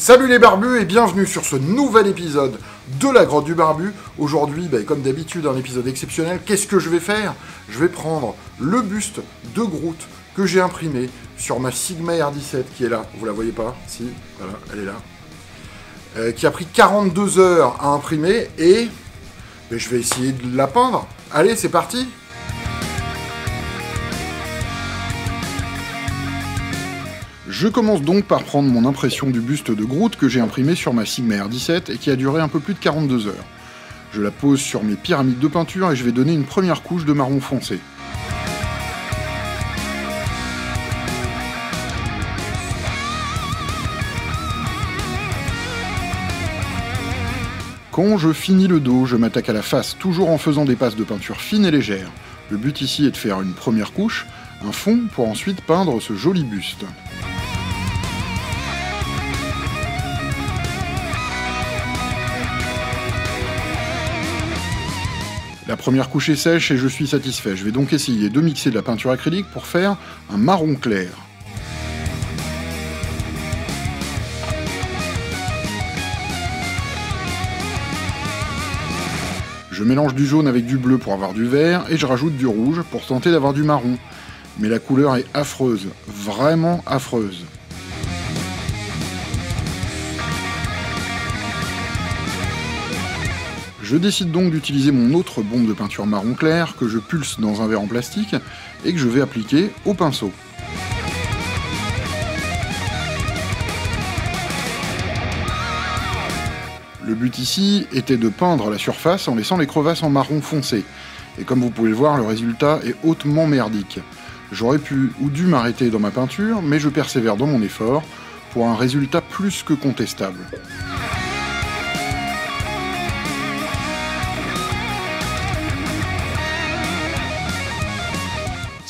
Salut les barbus et bienvenue sur ce nouvel épisode de la grotte du barbu. Aujourd'hui, bah, comme d'habitude, un épisode exceptionnel. Qu'est-ce que je vais faire? Je vais prendre le buste de Groot que j'ai imprimé sur ma Sigma R17 qui est là. Vous la voyez pas? Si, voilà, elle est là. Euh, qui a pris 42 heures à imprimer et je vais essayer de la peindre. Allez, c'est parti Je commence donc par prendre mon impression du buste de Groot que j'ai imprimé sur ma Sigma R17 et qui a duré un peu plus de 42 heures. Je la pose sur mes pyramides de peinture et je vais donner une première couche de marron foncé. Quand je finis le dos, je m'attaque à la face, toujours en faisant des passes de peinture fines et légères. Le but ici est de faire une première couche, un fond, pour ensuite peindre ce joli buste. La première couche est sèche et je suis satisfait. Je vais donc essayer de mixer de la peinture acrylique pour faire un marron clair. Je mélange du jaune avec du bleu pour avoir du vert et je rajoute du rouge pour tenter d'avoir du marron. Mais la couleur est affreuse, vraiment affreuse. Je décide donc d'utiliser mon autre bombe de peinture marron clair que je pulse dans un verre en plastique et que je vais appliquer au pinceau. Le but ici était de peindre la surface en laissant les crevasses en marron foncé. Et comme vous pouvez le voir, le résultat est hautement merdique. J'aurais pu ou dû m'arrêter dans ma peinture, mais je persévère dans mon effort pour un résultat plus que contestable.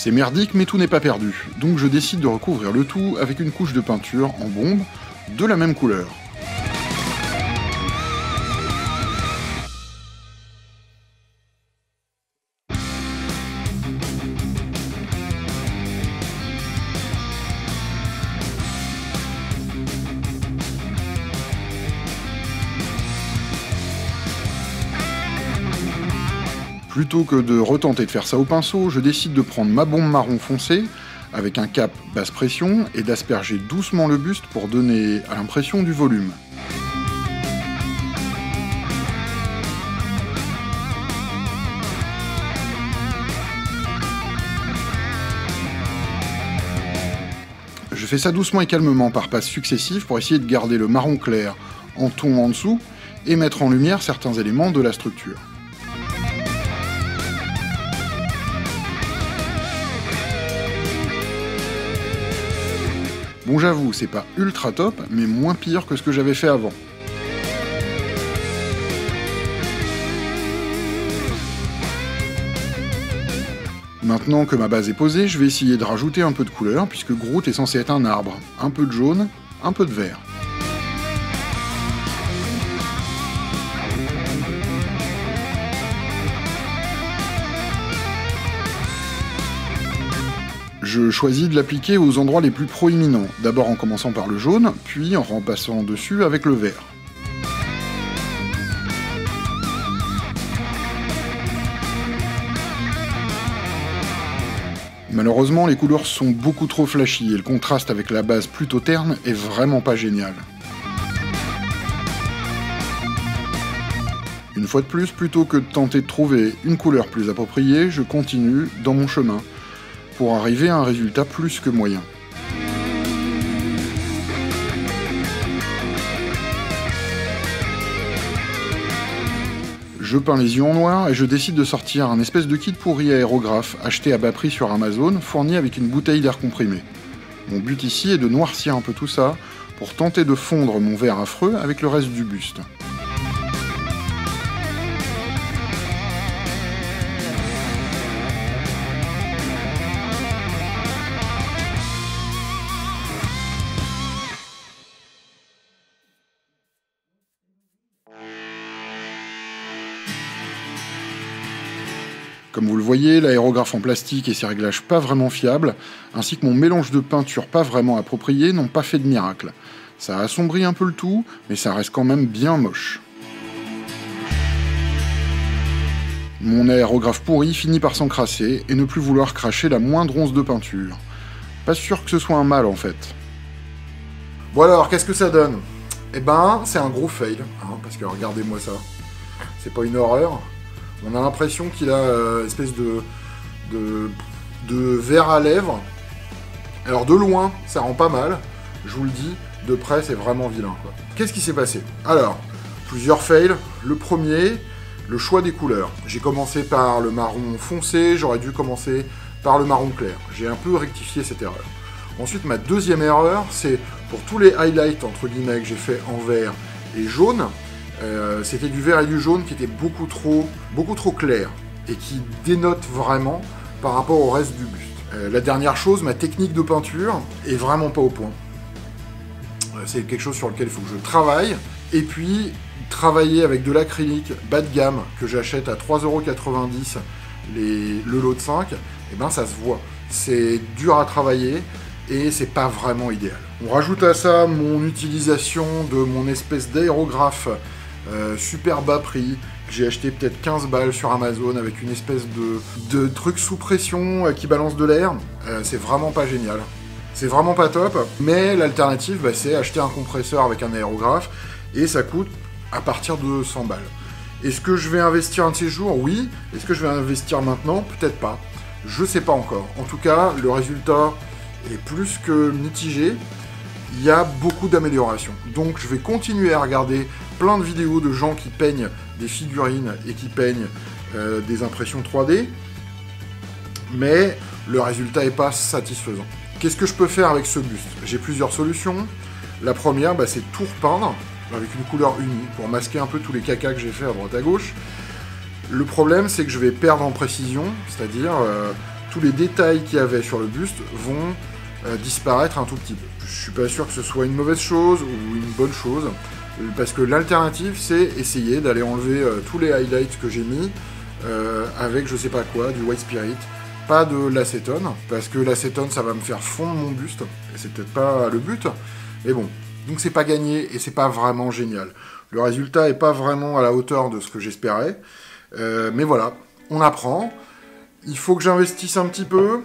C'est merdique, mais tout n'est pas perdu. Donc je décide de recouvrir le tout avec une couche de peinture en bombe de la même couleur. Plutôt que de retenter de faire ça au pinceau, je décide de prendre ma bombe marron foncé avec un cap basse pression et d'asperger doucement le buste pour donner à l'impression du volume. Je fais ça doucement et calmement par passes successives pour essayer de garder le marron clair en ton en dessous et mettre en lumière certains éléments de la structure. Bon j'avoue, c'est pas ultra top, mais moins pire que ce que j'avais fait avant. Maintenant que ma base est posée, je vais essayer de rajouter un peu de couleur, puisque Groot est censé être un arbre. Un peu de jaune, un peu de vert. Je choisis de l'appliquer aux endroits les plus proéminents, d'abord en commençant par le jaune, puis en repassant dessus avec le vert. Malheureusement, les couleurs sont beaucoup trop flashy et le contraste avec la base plutôt terne est vraiment pas génial. Une fois de plus, plutôt que de tenter de trouver une couleur plus appropriée, je continue dans mon chemin, pour arriver à un résultat plus que moyen. Je peins les yeux en noir et je décide de sortir un espèce de kit pourri aérographe acheté à bas prix sur Amazon, fourni avec une bouteille d'air comprimé. Mon but ici est de noircir un peu tout ça pour tenter de fondre mon verre affreux avec le reste du buste. Comme vous le voyez, l'aérographe en plastique et ses réglages pas vraiment fiables, ainsi que mon mélange de peinture pas vraiment approprié, n'ont pas fait de miracle. Ça assombrit un peu le tout, mais ça reste quand même bien moche. Mon aérographe pourri finit par s'encrasser et ne plus vouloir cracher la moindre once de peinture. Pas sûr que ce soit un mal en fait. Bon alors, qu'est-ce que ça donne? Eh ben, c'est un gros fail, hein, parce que regardez-moi ça. C'est pas une horreur. On a l'impression qu'il a euh, espèce de, de, de verre à lèvres. Alors de loin, ça rend pas mal, je vous le dis. De près, c'est vraiment vilain. Qu'est-ce qui s'est passé? Alors, plusieurs fails. Le premier, le choix des couleurs. J'ai commencé par le marron foncé, j'aurais dû commencer par le marron clair. J'ai un peu rectifié cette erreur. Ensuite, ma deuxième erreur, c'est pour tous les highlights entre guillemets que j'ai fait en vert et jaune, euh, c'était du vert et du jaune qui était beaucoup trop, beaucoup trop clair et qui dénote vraiment par rapport au reste du buste. Euh, la dernière chose, ma technique de peinture est vraiment pas au point. Euh, c'est quelque chose sur lequel il faut que je travaille. Et puis, travailler avec de l'acrylique bas de gamme que j'achète à 3,90€ le lot de 5, et eh ben ça se voit. C'est dur à travailler et c'est pas vraiment idéal. On rajoute à ça mon utilisation de mon espèce d'aérographe euh, super bas prix. J'ai acheté peut-être 15 balles sur Amazon avec une espèce de, truc sous pression euh, qui balance de l'air. Euh, c'est vraiment pas génial. C'est vraiment pas top, mais l'alternative, bah, c'est acheter un compresseur avec un aérographe, et ça coûte à partir de 100 balles. Est-ce que je vais investir un de ces jours? Oui. Est-ce que je vais investir maintenant? Peut-être pas. Je sais pas encore. En tout cas, le résultat est plus que mitigé. Il y a beaucoup d'améliorations. Donc je vais continuer à regarder plein de vidéos de gens qui peignent des figurines et qui peignent euh, des impressions 3D. Mais le résultat n'est pas satisfaisant. Qu'est-ce que je peux faire avec ce buste? J'ai plusieurs solutions. La première, bah, c'est tout repeindre avec une couleur unie pour masquer un peu tous les cacas que j'ai fait à droite à gauche. Le problème, c'est que je vais perdre en précision, c'est-à-dire euh, tous les détails qu'il y avait sur le buste vont euh, disparaître un tout petit peu. Je suis pas sûr que ce soit une mauvaise chose ou une bonne chose, parce que l'alternative, c'est essayer d'aller enlever euh, tous les highlights que j'ai mis avec je sais pas quoi, du white spirit, pas de l'acétone, parce que l'acétone, ça va me faire fondre mon buste, et c'est peut-être pas le but, mais bon, donc c'est pas gagné et c'est pas vraiment génial. Le résultat est pas vraiment à la hauteur de ce que j'espérais. Euh, mais voilà, on apprend. Il faut que j'investisse un petit peu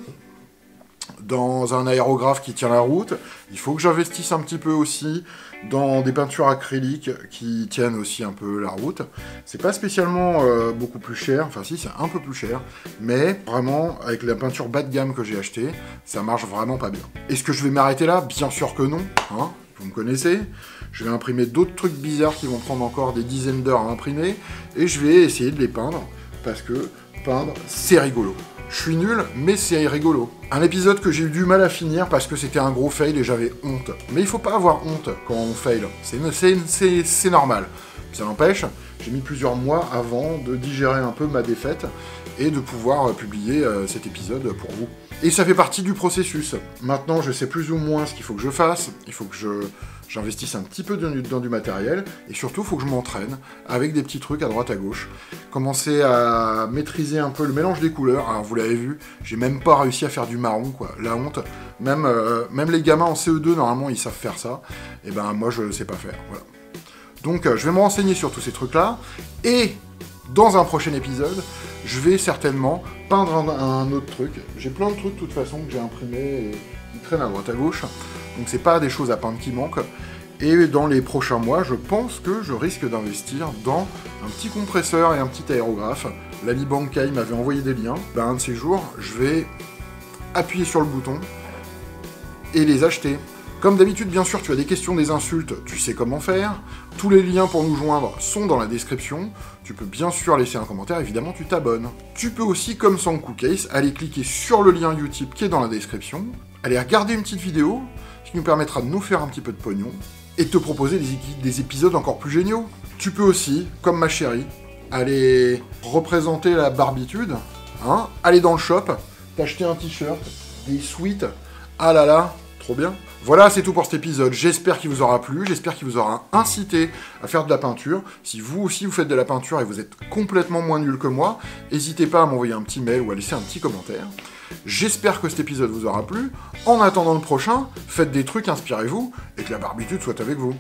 dans un aérographe qui tient la route. Il faut que j'investisse un petit peu aussi dans des peintures acryliques qui tiennent aussi un peu la route. C'est pas spécialement euh, beaucoup plus cher, enfin si c'est un peu plus cher, mais vraiment avec la peinture bas de gamme que j'ai achetée, ça marche vraiment pas bien. Est-ce que je vais m'arrêter là? Bien sûr que non, hein vous me connaissez. Je vais imprimer d'autres trucs bizarres qui vont prendre encore des dizaines d'heures à imprimer, et je vais essayer de les peindre, parce que peindre, c'est rigolo. Je suis nul, mais c'est rigolo. Un épisode que j'ai eu du mal à finir parce que c'était un gros fail et j'avais honte. Mais il faut pas avoir honte quand on fail. C'est normal. Ça n'empêche, j'ai mis plusieurs mois avant de digérer un peu ma défaite et de pouvoir publier euh, cet épisode pour vous. Et ça fait partie du processus. Maintenant, je sais plus ou moins ce qu'il faut que je fasse. Il faut que je j'investisse un petit peu dans du matériel et surtout il faut que je m'entraîne avec des petits trucs à droite à gauche. Commencer à maîtriser un peu le mélange des couleurs. Alors vous l'avez vu, j'ai même pas réussi à faire du marron quoi, la honte. Même, euh, même les gamins en CE2 normalement ils savent faire ça. Et ben moi je sais pas faire. Donc euh, je vais me renseigner sur tous ces trucs là et dans un prochain épisode, je vais certainement peindre un, autre truc. J'ai plein de trucs de toute façon que j'ai imprimés et qui traînent à droite à gauche. Donc c'est pas des choses à peindre qui manquent. Et dans les prochains mois, je pense que je risque d'investir dans un petit compresseur et un petit aérographe. L'ami Bankai m'avait envoyé des liens. Ben, un de ces jours, je vais appuyer sur le bouton et les acheter. Comme d'habitude, bien sûr, tu as des questions, des insultes, tu sais comment faire. Tous les liens pour nous joindre sont dans la description. Tu peux bien sûr laisser un commentaire, évidemment, tu t'abonnes. Tu peux aussi, comme sans Case, aller cliquer sur le lien Utip qui est dans la description, aller regarder une petite vidéo, qui nous permettra de nous faire un petit peu de pognon, et te proposer des, des épisodes encore plus géniaux. Tu peux aussi, comme ma chérie, aller représenter la barbitude, hein, aller dans le shop, t'acheter un t-shirt, des sweats, ah là là, trop bien Voilà, c'est tout pour cet épisode. J'espère qu'il vous aura plu, j'espère qu'il vous aura incité à faire de la peinture. Si vous aussi vous faites de la peinture et vous êtes complètement moins nul que moi, n'hésitez pas à m'envoyer un petit mail ou à laisser un petit commentaire. J'espère que cet épisode vous aura plu. En attendant le prochain, faites des trucs, inspirez-vous, et que la barbitude soit avec vous.